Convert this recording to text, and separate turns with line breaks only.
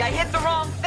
I hit the wrong